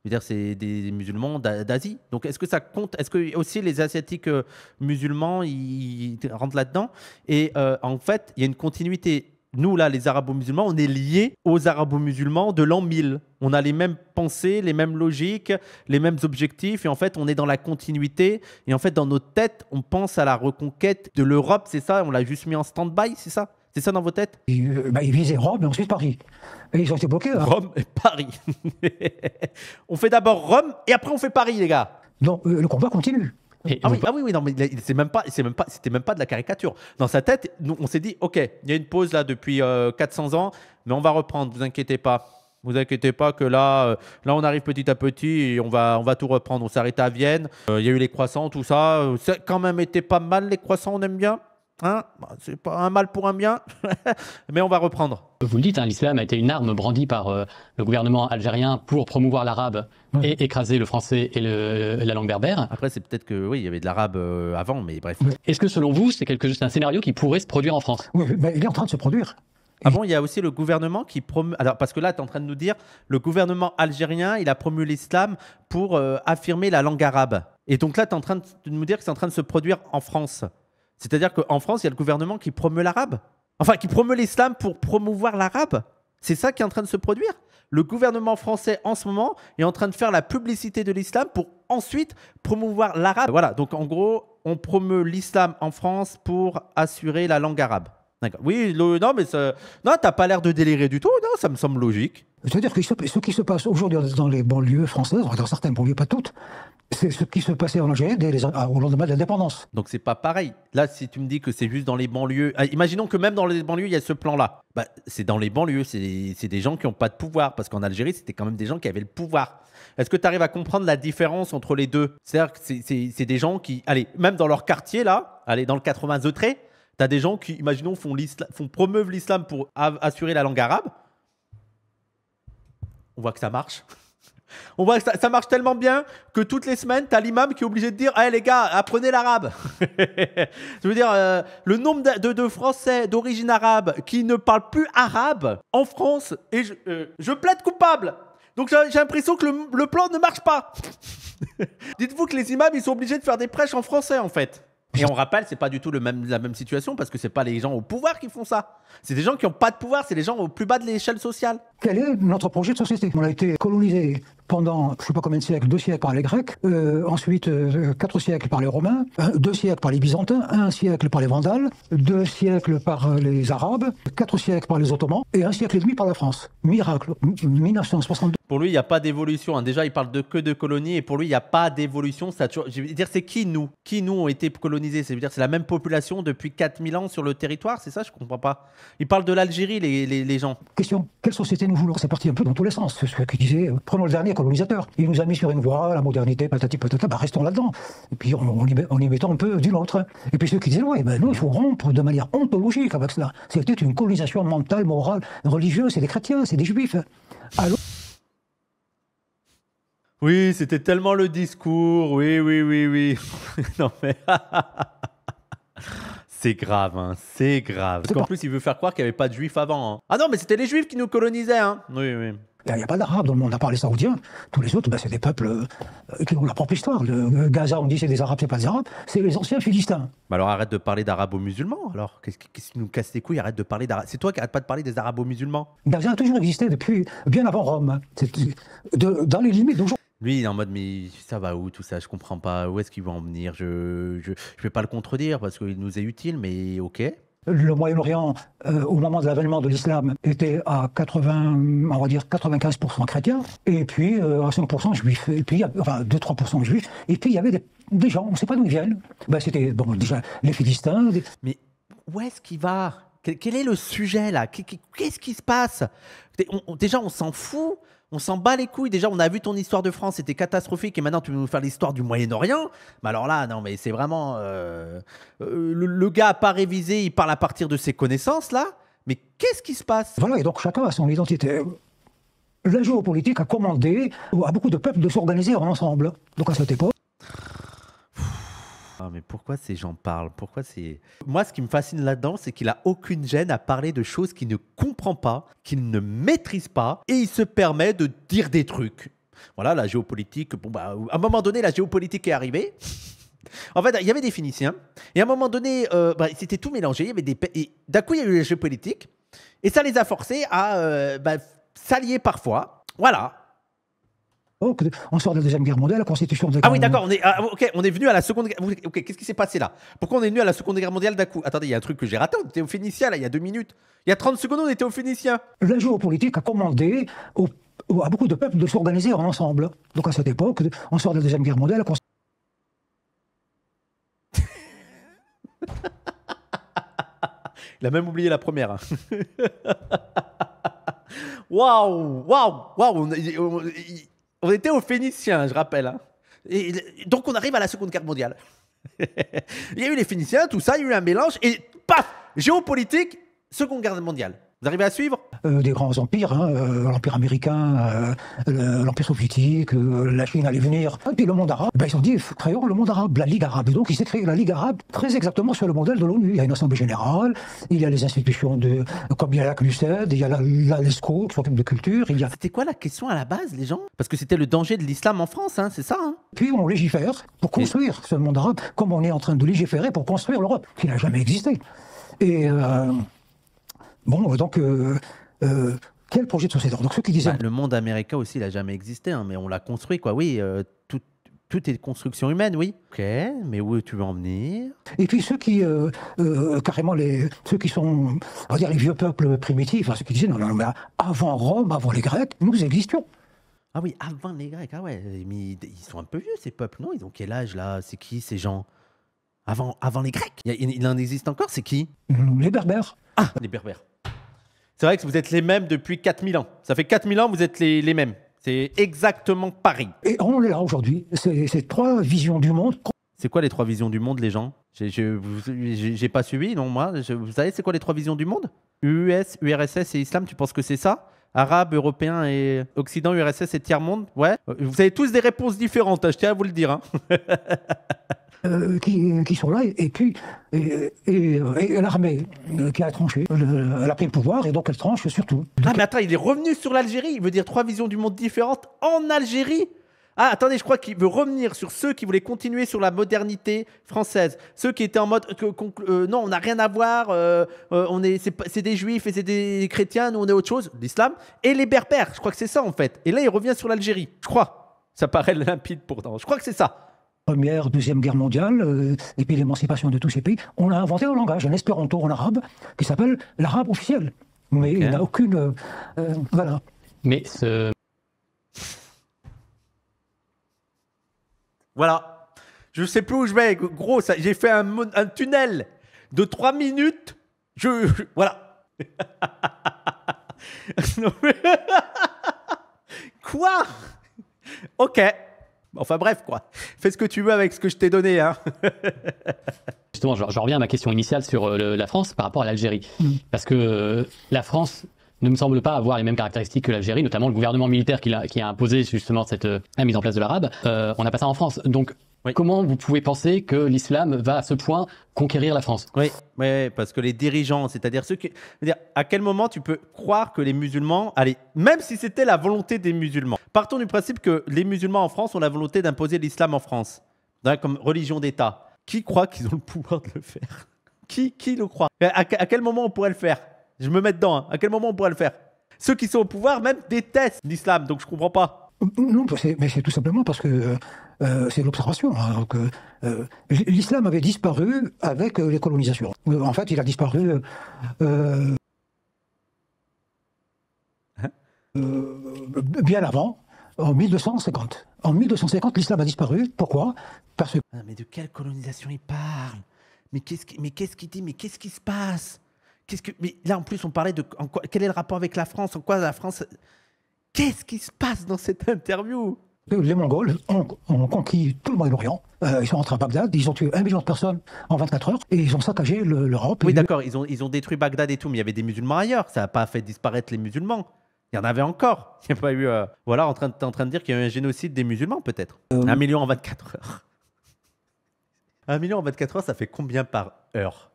Je veux dire, c'est des musulmans d'Asie. Donc, est-ce que ça compte? Est-ce que aussi les asiatiques euh, musulmans ils rentrent là-dedans? Et euh, en fait, il y a une continuité nous, là, les arabo-musulmans, on est liés aux arabo-musulmans de l'an 1000. On a les mêmes pensées, les mêmes logiques, les mêmes objectifs. Et en fait, on est dans la continuité. Et en fait, dans nos têtes, on pense à la reconquête de l'Europe. C'est ça? On l'a juste mis en stand-by, c'est ça? C'est ça dans vos têtes? Euh, bah, Ils visaient Rome et ensuite Paris. Et ils ont été bloqués. Hein. Rome et Paris. on fait d'abord Rome et après on fait Paris, les gars. Non, euh, le combat continue ah, oui, ah oui, oui, non, mais c'est même pas, c'est même pas, c'était même pas de la caricature. Dans sa tête, nous, on s'est dit, ok, il y a une pause là depuis 400 euh, ans, mais on va reprendre. Vous inquiétez pas. Vous inquiétez pas que là, euh, là, on arrive petit à petit et on va, on va tout reprendre. On s'est arrêté à Vienne. Euh, il y a eu les croissants, tout ça. Ça quand même été pas mal les croissants, on aime bien. Hein bah, c'est pas un mal pour un bien, mais on va reprendre. Vous le dites, hein, l'islam a été une arme brandie par euh, le gouvernement algérien pour promouvoir l'arabe et écraser le français et la langue berbère. Après, c'est peut-être que oui, il y avait de l'arabe euh, avant, mais bref. Est-ce que selon vous, c'est quelque chose, un scénario qui pourrait se produire en France? Oui, il est en train de se produire. Ah bon, il y a aussi le gouvernement qui promeut. Alors, parce que là, tu es en train de nous dire, le gouvernement algérien, il a promu l'islam pour euh, affirmer la langue arabe. Et donc là, tu es en train de nous dire que c'est en train de se produire en France. C'est-à-dire qu'en France, il y a le gouvernement qui promeut l'arabe. Enfin, qui promeut l'islam pour promouvoir l'arabe. C'est ça qui est en train de se produire. Le gouvernement français, en ce moment, est en train de faire la publicité de l'islam pour ensuite promouvoir l'arabe. Voilà, donc en gros, on promeut l'islam en France pour assurer la langue arabe. D'accord. Oui, non, mais ça... non, t'as pas l'air de délirer du tout. Non, ça me semble logique. C'est-à-dire que ce qui se passe aujourd'hui dans les banlieues françaises, dans certaines banlieues, pas toutes, c'est ce qui se passait en Algérie au lendemain de l'indépendance. Donc c'est pas pareil. Là, si tu me dis que c'est juste dans les banlieues, ah, imaginons que même dans les banlieues, il y a ce plan-là. Bah, c'est dans les banlieues, c'est des gens qui n'ont pas de pouvoir, parce qu'en Algérie, c'était quand même des gens qui avaient le pouvoir. Est-ce que tu arrives à comprendre la différence entre les deux? C'est-à-dire que c'est des gens qui, allez, même dans leur quartier, là, allez, dans le 80 Zeutré, tu as des gens qui, imaginons, font, font promeuvent l'islam pour assurer la langue arabe. On voit que ça marche. On voit que ça, marche tellement bien que toutes les semaines, tu as l'imam qui est obligé de dire Hey les gars, apprenez l'arabe. je veux dire, euh, le nombre de, Français d'origine arabe qui ne parlent plus arabe en France, et je, euh, plaide coupable. Donc j'ai l'impression que le, plan ne marche pas. Dites-vous que les imams, ils sont obligés de faire des prêches en français en fait. Et on rappelle, c'est pas du tout la même situation parce que c'est pas les gens au pouvoir qui font ça. C'est des gens qui n'ont pas de pouvoir, c'est les gens au plus bas de l'échelle sociale. Quel est notre projet de société? On a été colonisé pendant, je ne sais pas combien de siècles, deux siècles par les Grecs, euh, ensuite euh, quatre siècles par les Romains, deux siècles par les Byzantins, un siècle par les Vandales, deux siècles par les Arabes, quatre siècles par les Ottomans et un siècle et demi par la France. Miracle, 1962. Pour lui, il n'y a pas d'évolution. Hein. Déjà, il parle de que de colonies et pour lui, il n'y a pas d'évolution. Ça, je veux dire, c'est qui nous? Qui nous ont été colonisés? C'est dire, c'est la même population depuis 4000 ans sur le territoire? C'est ça, je comprends pas. Il parle de l'Algérie, les, les, les, gens. Question quelle société voulons C'est parti un peu dans tous les sens. C'est ce qu'il disait. Euh, prenons le dernier colonisateur. Il nous a mis sur une voie, la modernité, patati patata. Bah, restons là-dedans. Et puis on, y, mettons un peu d'une autre. Et puis ceux qui disaient ouais, ben nous, il faut rompre de manière ontologique avec cela. C'était une colonisation mentale, morale, religieuse. C'est des chrétiens, c'est des juifs. Alors, oui, c'était tellement le discours. Oui, oui, oui, oui. non, mais. c'est grave, hein. c'est grave. Parce qu'en plus, il veut faire croire qu'il n'y avait pas de juifs avant. Hein. Ah non, mais c'était les juifs qui nous colonisaient. Hein. Oui, oui. Il n'y a, pas d'arabes dans le monde, à part les saoudiens. Tous les autres, ben, c'est des peuples euh, qui ont leur propre histoire. Le, Gaza, on dit c'est des arabes, c'est pas des arabes, c'est les anciens philistins. Bah alors arrête de parler d'arabo-musulmans, alors. Qu'est-ce qui nous casse les couilles? Arrête de parler d'arabes. C'est toi qui arrête pas de parler des arabo-musulmans. Gaza a toujours existé depuis bien avant Rome. dans les limites d'aujourd'hui. Lui, il est en mode, mais ça va où tout ça? Je comprends pas. Où est-ce qu'il va en venir? Je ne vais pas le contredire parce qu'il nous est utile, mais ok. Le Moyen-Orient, euh, au moment de l'avènement de l'islam, était à 80, on va dire 95% chrétien, et puis euh, à 5% juifs, et puis enfin 2-3% juifs, et puis il y avait des, gens, on ne sait pas d'où ils viennent. Ben, C'était bon, déjà les Philistins. Mais où est-ce qu'il va? Quel, est le sujet là? Qu'est-ce qui se passe? Déjà, on s'en fout on s'en bat les couilles. Déjà, on a vu ton histoire de France, c'était catastrophique. Et maintenant, tu veux nous faire l'histoire du Moyen-Orient. Mais alors là, non, mais c'est vraiment. Euh, euh, le, gars n'a pas révisé, il parle à partir de ses connaissances, là. Mais qu'est-ce qui se passe? Voilà, et donc chacun a son identité. La géopolitique a commandé à beaucoup de peuples de s'organiser ensemble. Donc à cette époque. Mais pourquoi ces gens parlent? Pourquoi c'est Moi, ce qui me fascine là-dedans, c'est qu'il a aucune gêne à parler de choses qu'il ne comprend pas, qu'il ne maîtrise pas, et il se permet de dire des trucs. Voilà, la géopolitique. Bon, bah, à un moment donné, la géopolitique est arrivée. En fait, il y avait des Phéniciens, et à un moment donné, euh, bah, c'était tout mélangé. Il y avait des d'un coup, il y a eu la géopolitique, et ça les a forcés à euh, bah, s'allier parfois. Voilà. Oh, on sort de la Deuxième Guerre mondiale, la Constitution de... Ah oui, d'accord, on est, ah, on est venu à la Seconde Guerre... Ok, qu'est-ce qui s'est passé là? Pourquoi on est venu à la Seconde Guerre mondiale d'un coup? Attendez, il y a un truc que j'ai raté, on était au Phénicien, là, il y a deux minutes. Il y a 30 secondes, on était au Phénicien. La géopolitique a commandé à beaucoup de peuples de s'organiser ensemble. Donc à cette époque, on sort de la Deuxième Guerre mondiale, la Constitution... il a même oublié la première. Hein. Waouh Waouh Waouh on était aux Phéniciens, je rappelle. Hein. Et, donc on arrive à la Seconde Guerre mondiale. il y a eu les Phéniciens, tout ça, il y a eu un mélange, et paf Géopolitique, Seconde Guerre mondiale. Vous arrivez à suivre? Euh, Des grands empires, hein, euh, l'empire américain, euh, l'empire soviétique, la Chine allait venir. Et puis le monde arabe, ben, ils ont dit créons le monde arabe, la Ligue arabe. Et donc il s'est créé la Ligue arabe très exactement sur le modèle de l'ONU. Il y a une assemblée générale, il y a les institutions de, comme il y a la CNUSED, il y a l'ESCO qui s'occupe de culture. Il y a... C'était quoi la question à la base, les gens? Parce que c'était le danger de l'islam en France, hein, c'est ça hein? Puis on légifère pour construire ce monde arabe, comme on est en train de légiférer pour construire l'Europe, qui n'a jamais existé. Et Bon, donc, euh, euh, quel projet de société? Donc, ceux qui disaient. Bah, le monde américain aussi, il n'a jamais existé, hein, mais on l'a construit, quoi. Oui, euh, tout, tout, est construction humaine, oui. Ok, mais où tu veux en venir? Et puis ceux qui, carrément, les, ceux qui sont, on va dire, les vieux peuples primitifs, hein, ceux qui disaient, non, non, mais avant Rome, avant les Grecs, nous existions. Ah oui, avant les Grecs, ah ouais, mais ils sont un peu vieux, ces peuples, non? Ils ont quel âge, là? C'est qui, ces gens? Avant, avant les Grecs? Il, il en existe encore, c'est qui? Les Berbères. Ah, les Berbères. C'est vrai que vous êtes les mêmes depuis 4000 ans. Ça fait 4000 ans vous êtes les, les mêmes. C'est exactement pareil. Et on est là aujourd'hui. C'est trois visions du monde. C'est quoi les trois visions du monde, les gens? J'ai pas suivi, non, moi. vous savez, c'est quoi les trois visions du monde? US, URSS et Islam, tu penses que c'est ça? Arabe, européen et Occident, URSS et tiers-monde Ouais Vous avez tous des réponses différentes, hein, je tiens à vous le dire. Hein. Euh, qui, sont là, et, puis et, l'armée qui a tranché, elle a pris le pouvoir, et donc elle tranche surtout. Ah mais attends, il est revenu sur l'Algérie, il veut dire trois visions du monde différentes en Algérie Ah, attendez, je crois qu'il veut revenir sur ceux qui voulaient continuer sur la modernité française. Ceux qui étaient en mode euh, non, on n'a rien à voir, euh, euh, on est, c'est, des juifs et c'est des chrétiens, nous on est autre chose, l'islam. Et les berbères, je crois que c'est ça en fait. Et là, il revient sur l'Algérie, je crois. Ça paraît limpide pourtant. Je crois que c'est ça. Première, deuxième guerre mondiale, et puis l'émancipation de tous ces pays, on a inventé un langage, un espéranto en arabe, qui s'appelle l'arabe officiel. Mais il n'a aucune. voilà. Mais ce Voilà. Je sais plus où je vais. Gros, j'ai fait un, un, tunnel de 3 minutes. Je, voilà. quoi? Ok. Enfin bref, quoi. Fais ce que tu veux avec ce que je t'ai donné. Hein. Justement, je, reviens à ma question initiale sur euh, la France par rapport à l'Algérie. Mm. Parce que euh, la France ne me semble pas avoir les mêmes caractéristiques que l'Algérie, notamment le gouvernement militaire qui a, qui a imposé justement cette euh, la mise en place de l'arabe. Euh, on n'a pas ça en France. Donc, comment vous pouvez penser que l'islam va à ce point conquérir la France? Oui, oui, parce que les dirigeants, c'est-à-dire ceux qui... Dire, à quel moment tu peux croire que les musulmans... Allez, même si c'était la volonté des musulmans. Partons du principe que les musulmans en France ont la volonté d'imposer l'islam en France, hein, comme religion d'État. Qui croit qu'ils ont le pouvoir de le faire? Qui, qui le croit? À quel moment on pourrait le faire? Je me mets dedans. Hein. À quel moment on pourrait le faire? Ceux qui sont au pouvoir même détestent l'islam, donc je comprends pas. Non, mais c'est tout simplement parce que euh, euh, c'est l'observation. Hein, euh, l'islam avait disparu avec les colonisations. En fait, il a disparu hein? bien avant, en 1250. En 1250, l'islam a disparu. Pourquoi? Parce que. Ah, mais de quelle colonisation il parle? Mais qu'est-ce qu'il dit? Mais qu'est-ce qui se passe? Qu'est-ce que mais là en plus on parlait de quel est le rapport avec la France? En quoi la France Qu'est-ce qui se passe dans cette interview? Les Mongols ont, conquis tout le Moyen-Orient. Euh, ils sont rentrés à Bagdad, ils ont tué un million de personnes en 24 heures et ils ont saccagé l'Europe. Oui, d'accord, ils ont, ils ont détruit Bagdad et tout, mais il y avait des musulmans ailleurs. Ça n'a pas fait disparaître les musulmans. Il y en avait encore. Il n'y a pas eu. Euh, voilà, en train, en train de dire qu'il y a eu un génocide des musulmans, peut-être. Euh, un million en 24 heures. Un million en 24 heures, ça fait combien par heure?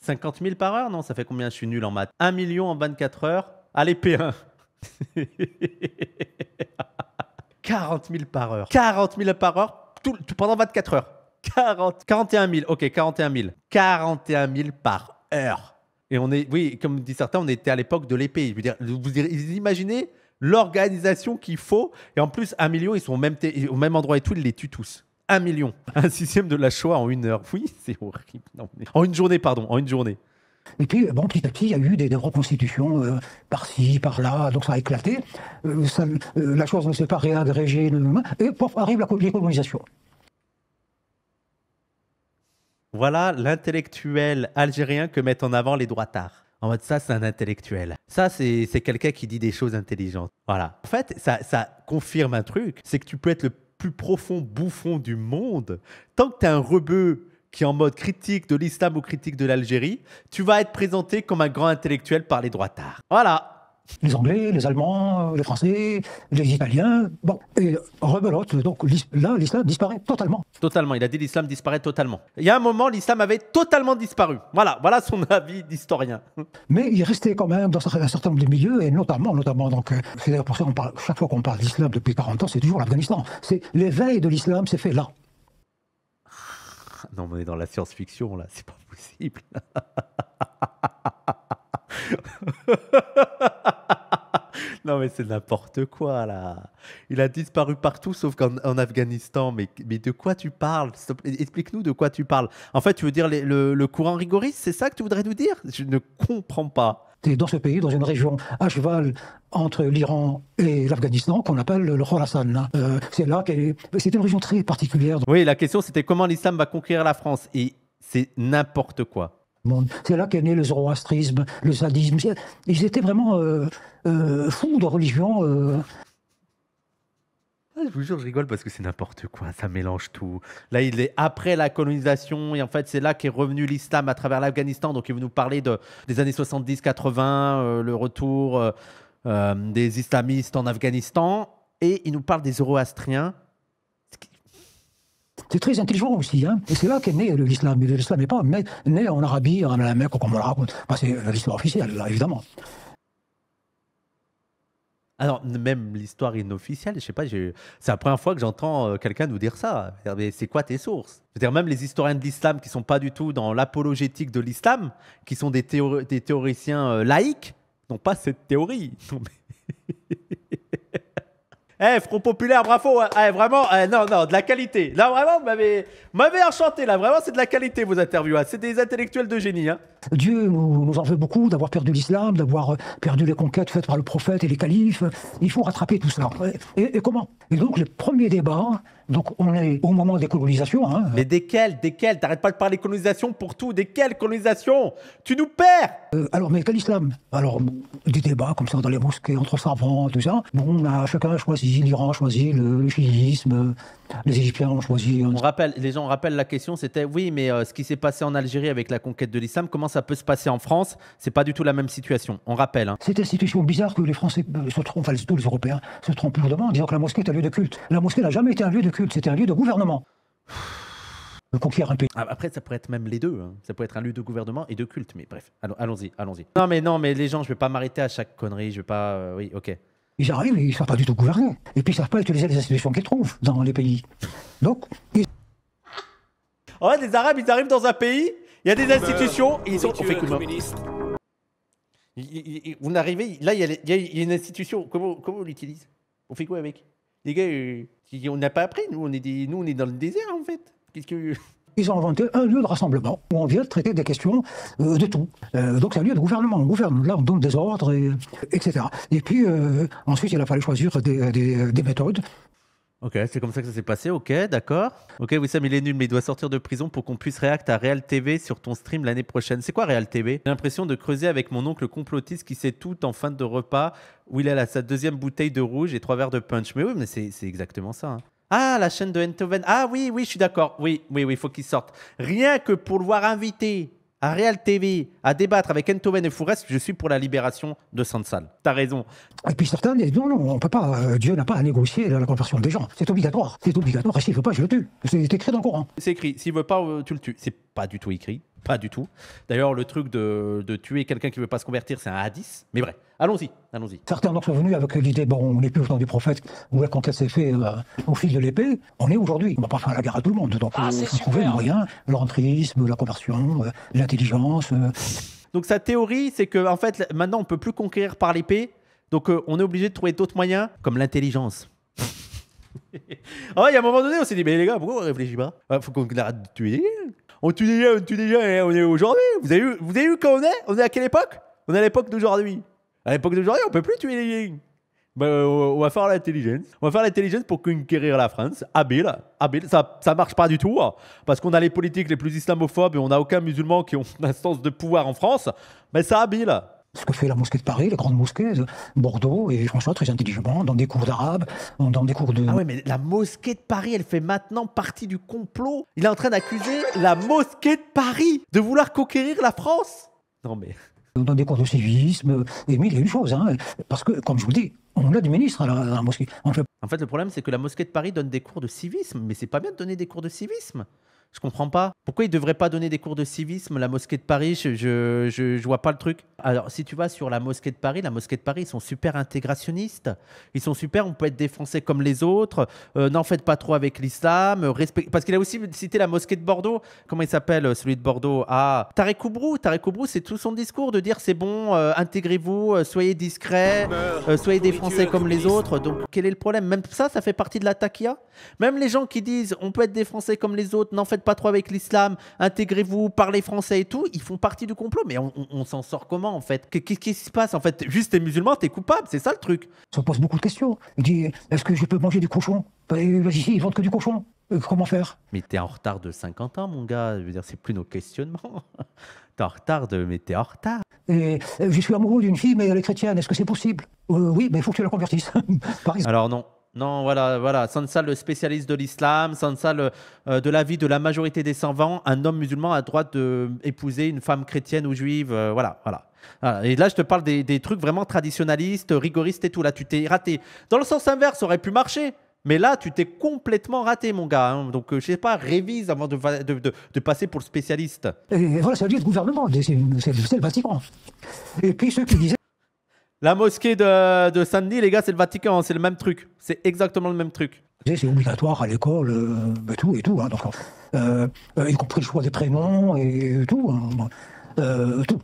50 000 par heure Non, ça fait combien? Je suis nul en maths. 1 million en 24 heures. Allez, P1. 40 000 par heure. 40 000 par heure tout, pendant 24 heures. 40, 41 000. Ok, 41 000. 41 000 par heure. Et on est, oui, comme dit certains, on était à l'époque de l'épée. Je veux dire, vous imaginez l'organisation qu'il faut. Et en plus, un million, ils sont au même, au même endroit et tout, ils les tuent tous. Un million. Un sixième de la Shoah en une heure. Oui, c'est horrible. En une journée, pardon, en une journée. Et puis, bon, petit à petit, il y a eu des, reconstitutions euh, par-ci, par-là, donc ça a éclaté. Euh, euh, la chose ne s'est pas réagrégée, et pof, arrive la colonisation. Voilà l'intellectuel algérien que mettent en avant les droitards. En mode, ça, c'est un intellectuel. Ça, c'est quelqu'un qui dit des choses intelligentes. Voilà. En fait, ça, ça confirme un truc, c'est que tu peux être le plus profond bouffon du monde, tant que tu es un rebeu qui est en mode critique de l'islam ou critique de l'Algérie, tu vas être présenté comme un grand intellectuel par les droitards. Voilà les Anglais, les Allemands, les Français, les Italiens. Bon, et rebelote, donc là, l'islam disparaît totalement. Totalement, il a dit l'islam disparaît totalement. Il y a un moment, l'islam avait totalement disparu. Voilà, voilà son avis d'historien. Mais il restait quand même dans un certain nombre de milieux, et notamment, notamment donc, euh, c'est d'ailleurs pour ça qu'on parle, chaque fois qu'on parle d'islam depuis 40 ans, c'est toujours l'Afghanistan. C'est l'éveil de l'islam s'est fait là. Non, mais on est dans la science-fiction, là, c'est pas possible. non, mais c'est n'importe quoi, là. Il a disparu partout sauf qu'en Afghanistan. Mais, mais de quoi tu parles? Explique-nous de quoi tu parles. En fait, tu veux dire le, courant rigoriste C'est ça que tu voudrais nous dire? Je ne comprends pas. C'est dans ce pays, dans une région à cheval entre l'Iran et l'Afghanistan, qu'on appelle le Khorasan. Euh, c'est là qu'elle C'est une région très particulière. Oui, la question c'était comment l'islam va conquérir la France. Et c'est n'importe quoi. C'est là qu'est né le zoroastrisme, le sadisme. Ils étaient vraiment euh, euh, fous de religion. Euh. Ah, je vous jure, je rigole parce que c'est n'importe quoi, ça mélange tout. Là, il est après la colonisation et en fait, c'est là qu'est revenu l'islam à travers l'Afghanistan. Donc, il veut nous parler de, des années 70-80, le retour des islamistes en Afghanistan et il nous parle des zoroastriens c'est très intelligent aussi. Hein. Et c'est là qu'est né l'islam. L'islam n'est pas né en Arabie, en Mecque, comme on raconte. c'est l'histoire officielle, là, évidemment. Alors, même l'histoire inofficielle, je sais pas, c'est la première fois que j'entends euh, quelqu'un nous dire ça. C'est quoi tes sources? Je veux dire, même les historiens de l'islam qui sont pas du tout dans l'apologétique de l'islam, qui sont des théoriciens euh, laïcs, n'ont pas cette théorie. Non, mais- Eh, Front Populaire, bravo. hein. Eh, vraiment, eh, non, non, de la qualité. Là, vraiment, vous m'avez enchanté. Là, vraiment, c'est de la qualité, vos interviews. hein. C'est des intellectuels de génie. Hein. Dieu nous, en veut beaucoup d'avoir perdu l'islam, d'avoir euh, perdu les conquêtes faites par le prophète et les califes. Il faut rattraper tout cela. Et comment? Et donc, le premier débat, donc on est au moment des colonisations. Hein, Mais desquels Desquels T'arrêtes pas de parler colonisation pour tout. Desquelles colonisation Tu nous perds Euh, alors, mais quel islam? Alors, bon, des débats comme ça dans les mosquées entre savants, tout ça. Bon, on a chacun choisi, l'Iran a choisi le chiisme, euh, les Égyptiens ont choisi. On rappelle, les gens rappellent la question, c'était oui, mais euh, ce qui s'est passé en Algérie avec la conquête de l'islam, comment ça peut se passer en France? C'est pas du tout la même situation. On rappelle. hein. Cette institution bizarre que les Français euh, se trompent, enfin tous les Européens se trompent lourdement en disant que la mosquée est un lieu de culte. La mosquée n'a jamais été un lieu de culte, c'était un lieu de gouvernement. Euh, Conquérir un pays. Ah, Après, ça pourrait être même les deux. hein. Ça peut être un lieu de gouvernement et de culte. Mais bref, allons- allons-y, allons-y. Non, mais non, mais les gens, je vais pas m'arrêter à chaque connerie. Je vais pas. euh, oui, ok. Ils arrivent et ils ne savent pas du tout gouverner. Et puis ils ne savent pas utiliser les institutions qu'ils trouvent dans les pays. Donc, ils En fait, les Arabes, ils arrivent dans un pays, il y a des institutions, et ils sont. On fait comment Vous arrivez, là, il y, a, les- il y a- il y a une institution. Comment, comment on l'utilise? On fait quoi avec? Les gars, euh, on n'a pas appris. Nous, on est dans le désert, en fait. Qu'est-ce que. Ils ont inventé un lieu de rassemblement où on vient traiter des questions euh, de tout. Euh, donc c'est un lieu de gouvernement. On gouverne. Là, on donne des ordres, et, etc. Et puis euh, ensuite, il a fallu choisir des méthodes. Ok, c'est comme ça que ça s'est passé, ok, d'accord. Ok, Wissam, il est nul, mais il doit sortir de prison pour qu'on puisse réact à Real TV sur ton stream l'année prochaine. C'est quoi Real TV J'ai l'impression de creuser avec mon oncle complotiste qui sait tout en fin de repas, où il a sa deuxième bouteille de rouge et trois verres de punch. Mais oui, mais c'est exactement ça. hein. Ah, la chaîne de Enthoven. Ah oui, oui, je suis d'accord. Oui, oui, oui, il faut qu'il sorte. Rien que pour le voir invité à Real TV à débattre avec Enthoven et Fourest, je suis pour la libération de Sansal. T'as raison. Et puis certains disent non, non, on peut pas. euh, Dieu n'a pas à négocier la conversion des gens. C'est obligatoire. C'est obligatoire. Et s'il ne veut pas, je le tue. C'est écrit dans le Coran. C'est écrit. S'il veut pas, euh, tu le tues. C'est pas du tout écrit. Pas du tout. D'ailleurs, le truc de, de tuer quelqu'un qui veut pas se convertir, c'est un hadith. Mais bref, allons-y. Allons-y. Certains donc sont venus avec l'idée, bon, on n'est plus au temps du prophète, où la conquête s'est faite euh, au fil de l'épée. On est aujourd'hui. On va pas faire la guerre à tout le monde. Donc Ah, c'est faut trouver moyen, l'entrisme, la conversion, euh, l'intelligence. euh, Donc, sa théorie, c'est que en fait, maintenant, on peut plus conquérir par l'épée. Donc, euh, on est obligé de trouver d'autres moyens, comme l'intelligence. Ah, il y a un moment donné, on s'est dit, mais les gars, pourquoi on réfléchit pas? Il faut qu'on arrête de tuer. On tue gens, on tue gens, et on est aujourd'hui. Vous avez, vu, vous avez vu quand on est? On est à quelle époque? On est à l'époque d'aujourd'hui. À l'époque d'aujourd'hui, on peut plus tuer des gens. Ben, on va faire l'intelligence. On va faire l'intelligence pour conquérir la France. Habile. Habile. Ça, ça marche pas du tout. hein, parce qu'on a les politiques les plus islamophobes et on n'a aucun musulman qui ont une instance de pouvoir en France. Mais ça habile. ce que fait la mosquée de Paris, les grandes mosquées de Bordeaux, et François très intelligemment, dans des cours d'arabe, dans des cours de... Ah ouais, mais la mosquée de Paris, elle fait maintenant partie du complot. Il est en train d'accuser la mosquée de Paris de vouloir conquérir la France. Non mais. Dans des cours de civisme, et mille et une choses. Hein, parce que, comme je vous dis, on a des ministres à la, mosquée. On En fait, le problème, c'est que la mosquée de Paris donne des cours de civisme. Mais c'est pas bien de donner des cours de civisme. Je comprends pas. Pourquoi ils devraient pas donner des cours de civisme, la mosquée de Paris? Je, je, je, vois pas le truc. Alors, si tu vas sur la mosquée de Paris, la mosquée de Paris, ils sont super intégrationnistes. Ils sont super, on peut être des Français comme les autres. Euh, N'en faites pas trop avec l'islam. euh, Parce qu'il a aussi cité la mosquée de Bordeaux. Comment il s'appelle, euh, celui de Bordeaux? Ah, Tarek Oubrou. Tarek Oubrou, c'est tout son discours de dire c'est bon, intégrez-vous, soyez discrets, soyez des Français comme les autres. Donc, quel est le problème? Même ça, ça fait partie de la taquia. Même les gens qui disent on peut être des Français comme les autres, n'en faites pas trop avec l'islam, intégrez-vous, parlez français et tout, ils font partie du complot. Mais on, on- on s'en sort comment en fait? Qu'est- Qu'est-ce qui se passe en fait? Juste t'es musulman, t'es coupable, c'est ça le truc. se pose beaucoup de questions. Il dit, est-ce que je peux manger du cochon? Ben, Vas-y, ils vendent que du cochon. Euh, Comment faire? Mais t'es en retard de 50 ans, mon gars. Je veux dire, c'est plus nos questionnements. t'es en retard de. Mais t'es en retard. Et euh, je suis amoureux d'une fille, mais elle est chrétienne. Est-ce que c'est possible? Euh, Oui, mais il faut que tu la convertisses. Par exemple. Alors non. Non, voilà, voilà. Sansa, le spécialiste de l'islam, Sansa, le, euh, de l'avis de la majorité des savants, un homme musulman a le droit d'épouser une femme chrétienne ou juive. euh, voilà, voilà. Et là, je te parle des, trucs vraiment traditionnalistes, rigoristes et tout. Là, tu t'es raté. Dans le sens inverse, ça aurait pu marcher. Mais là, tu t'es complètement raté, mon gars. hein. Donc, euh, je sais pas, révise avant de, de- passer pour le spécialiste. Et voilà, lieu de gouvernement. C'est le Vatican. Et puis ceux qui disaient La mosquée de, de Saint-Denis, les gars, c'est le Vatican, c'est le même truc. C'est exactement le même truc. C'est obligatoire à l'école, euh, bah, tout et tout. Hein, donc, euh, euh, y compris le choix des prénoms et tout. hein, euh, tout.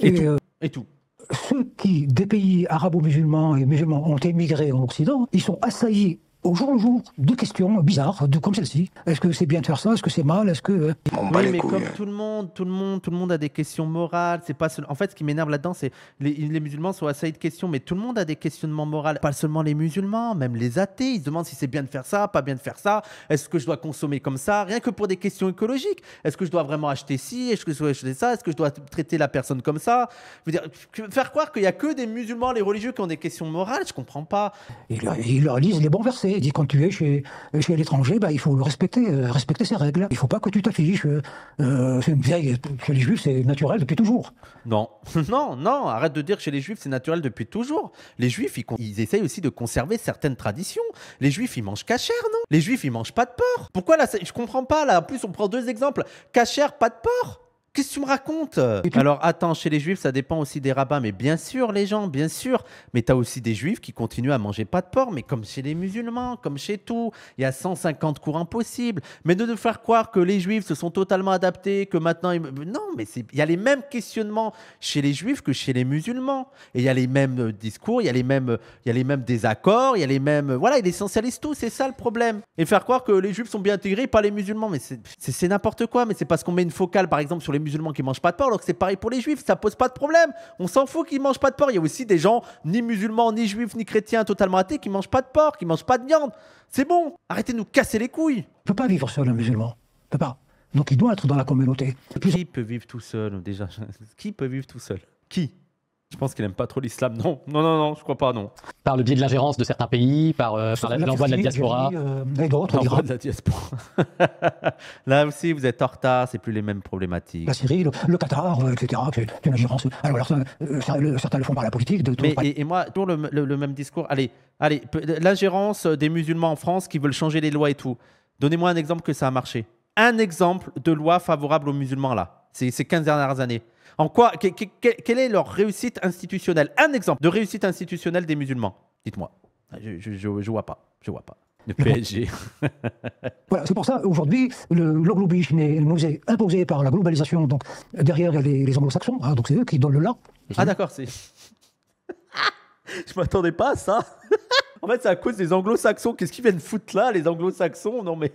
Et Et, tout. Et tout. ceux qui, des pays arabo-musulmans et musulmans, ont émigré en Occident, ils sont assaillis au jour le jour de questions bizarres, de, comme celle-ci. Est-ce que c'est bien de faire ça? Est-ce que c'est mal? Est-ce que... On bat Oui, mais couilles. comme tout le monde, tout le monde, tout le monde a des questions morales. C'est pas seul- En fait, ce qui m'énerve là-dedans, c'est les, les musulmans sont assaillis de questions, mais tout le monde a des questionnements moraux. Pas seulement les musulmans, même les athées. Ils se demandent si c'est bien de faire ça, pas bien de faire ça. Est-ce que je dois consommer comme ça? Rien que pour des questions écologiques. Est-ce que je dois vraiment acheter ci Est-ce que je dois acheter ça Est-ce que je dois traiter la personne comme ça? Je veux dire, faire croire qu'il y a que des musulmans, les religieux, qui ont des questions morales, je comprends pas. Ils leur, ils leur lisent les bons versets. Ils disent quand tu es chez, chez l'étranger, bah, il faut le respecter, euh, respecter ses règles. Il faut pas que tu t'affiches. euh, euh, c'est une vieille, chez les juifs, c'est naturel depuis toujours. Non, non, non, arrête de dire que chez les juifs c'est naturel depuis toujours. Les juifs, ils, ils essayent aussi de conserver certaines traditions. Les juifs, ils mangent cachère, non? Les juifs, ils mangent pas de porc. Pourquoi là c'est- Je comprends pas là. En plus, on prend deux exemples. Cachère, pas de porc. Qu'est-ce que tu me racontes? Alors attends, chez les juifs, ça dépend aussi des rabbins, mais bien sûr, les gens, bien sûr. Mais tu as aussi des juifs qui continuent à manger pas de porc, mais comme chez les musulmans, comme chez tout. Il y a 150 courants possibles. Mais de nous faire croire que les juifs se sont totalement adaptés, que maintenant. ils- Non, mais il y a les mêmes questionnements chez les juifs que chez les musulmans. Et il y a les mêmes euh, discours, il y a les mêmes, euh, il y a les mêmes désaccords, il y a les mêmes. euh, Voilà, ils essentialisent tout, c'est ça le problème. Et faire croire que les juifs sont bien intégrés, pas les musulmans, mais c'est n'importe quoi. Mais c'est parce qu'on met une focale, par exemple, sur les musulmans qui mangent pas de porc, alors que c'est pareil pour les juifs, ça pose pas de problème. On s'en fout qu'ils mangent pas de porc. Il y a aussi des gens, ni musulmans, ni juifs, ni chrétiens, totalement athées, qui mangent pas de porc, qui mangent pas de viande. C'est bon, arrêtez de nous casser les couilles. Il ne peut pas vivre seul, un musulman. Peut pas. Donc il doit être dans la communauté. Qui peut vivre tout seul déjà? Qui peut vivre tout seul? Qui? Je pense qu'il aime pas trop l'islam. Non, non, non, non, je crois pas, non. Par le biais de l'ingérence de certains pays, par, euh, par l'envoi de la diaspora. euh, L'envoi de la diaspora. Là aussi, vous êtes en retard, c'est plus les mêmes problématiques. la Syrie, le, le Qatar, euh, etc. C'est une ingérence. Alors, alors, euh, certains le font par la politique. De, Mais, et, et moi, toujours le, le- le même discours. Allez, allez, l'ingérence des musulmans en France qui veulent changer les lois et tout. Donnez-moi un exemple que ça a marché. Un exemple de loi favorable aux musulmans là, ces, ces 15 dernières années. En quoi, que- que- que- quelle est leur réussite institutionnelle? Un exemple de réussite institutionnelle des musulmans. Dites-moi. Je, je, je, je vois pas. Je vois pas. Le PSG. Voilà, c'est pour ça, aujourd'hui, le, le globalisme est- nous est imposé par la globalisation. Donc, derrière, il y a les, les anglo-saxons. hein, donc, c'est eux qui donnent le là. Ah d'accord, c'est. Je m'attendais pas à ça. en fait, c'est à cause des anglo-saxons. Qu'est-ce qu'ils viennent foutre là, les anglo-saxons? Non mais.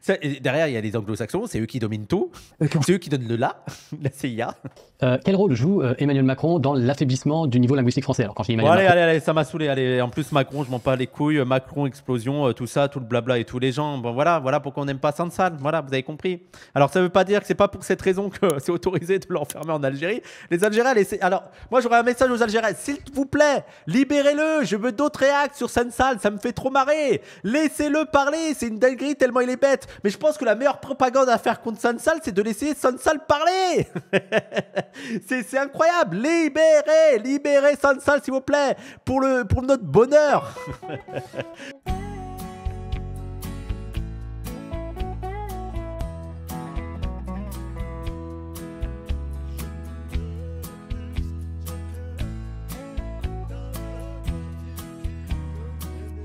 Ça, derrière, il y a les anglo-saxons, c'est eux qui dominent tout. euh, C'est eux qui donnent le là, la CIA. Euh, quel rôle joue euh, Emmanuel Macron dans l'affaiblissement du niveau linguistique français? Alors, quand je dis Bon, Emmanuel allez, Macron, allez, allez, ça m'a saoulé. Allez, en plus, Macron, je m'en pas les couilles. Macron, explosion, euh, tout ça, tout le blabla et tous les gens. Bon, voilà, voilà pourquoi on n'aime pas Sansal. Voilà, vous avez compris. Alors, ça veut pas dire que c'est pas pour cette raison que c'est autorisé de l'enfermer en Algérie. Les Algériens, alors, moi, j'aurais un message aux Algériens. S'il vous plaît, libérez-le. Je veux d'autres réacts sur Sansal. Ça me fait trop marrer. Laissez-le parler. C'est une dinguerie tellement il est Mais je pense que la meilleure propagande à faire contre Sansal, c'est de laisser Sansal parler. c'est incroyable. Libérez, libérez Sansal, s'il vous plaît, pour notre bonheur.